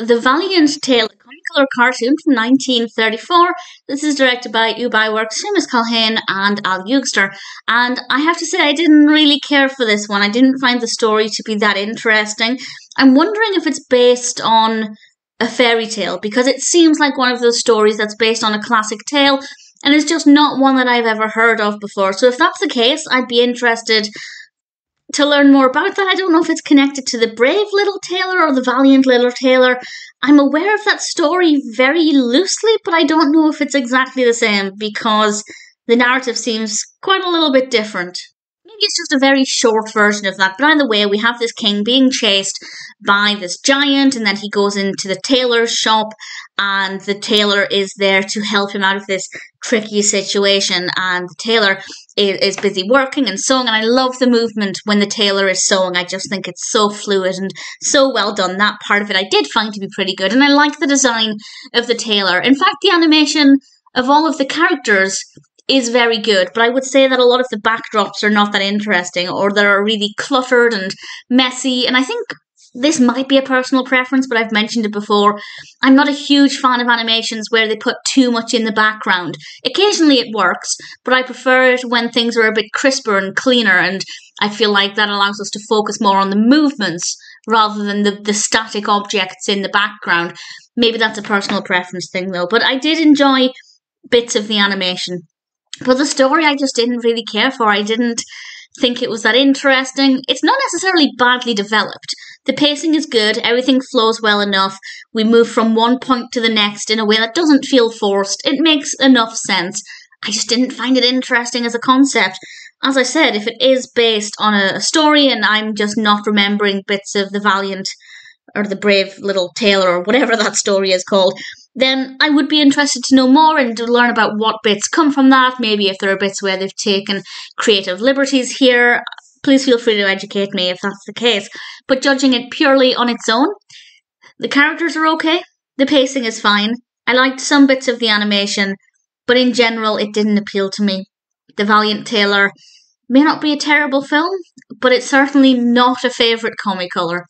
The Valiant Tailor, a comic color cartoon from 1934. This is directed by Ub Iwerks, Shamus Culhane, and Al Eugster. And I have to say, I didn't really care for this one. I didn't find the story to be that interesting. I'm wondering if it's based on a fairy tale, because it seems like one of those stories that's based on a classic tale, and it's just not one that I've ever heard of before. So if that's the case, I'd be interested to learn more about that. I don't know if it's connected to the brave little tailor or the valiant little tailor. I'm aware of that story very loosely, but I don't know if it's exactly the same because the narrative seems quite a little bit different. Maybe it's just a very short version of that. But either way, we have this king being chased by this giant, and then he goes into the tailor's shop, and the tailor is there to help him out of this tricky situation. And the tailor is busy working and sewing, and I love the movement when the tailor is sewing. I just think it's so fluid and so well done. That part of it I did find to be pretty good, and I like the design of the tailor. In fact, the animation of all of the characters is very good, but I would say that a lot of the backdrops are not that interesting or they're really cluttered and messy. And I think this might be a personal preference, but I've mentioned it before. I'm not a huge fan of animations where they put too much in the background. Occasionally it works, but I prefer it when things are a bit crisper and cleaner, and I feel like that allows us to focus more on the movements rather than the, the static objects in the background. Maybe that's a personal preference thing though, but I did enjoy bits of the animation. But the story I just didn't really care for. I didn't think it was that interesting. It's not necessarily badly developed. The pacing is good, everything flows well enough. We move from one point to the next in a way that doesn't feel forced. It makes enough sense. I just didn't find it interesting as a concept. As I said, if it is based on a story and I'm just not remembering bits of the Valiant or the Brave Little Tailor or whatever that story is called, then I would be interested to know more and to learn about what bits come from that. Maybe if there are bits where they've taken creative liberties here, please feel free to educate me if that's the case. But judging it purely on its own, the characters are okay, the pacing is fine. I liked some bits of the animation, but in general, it didn't appeal to me. The Valiant Tailor may not be a terrible film, but it's certainly not a favourite ComiColor.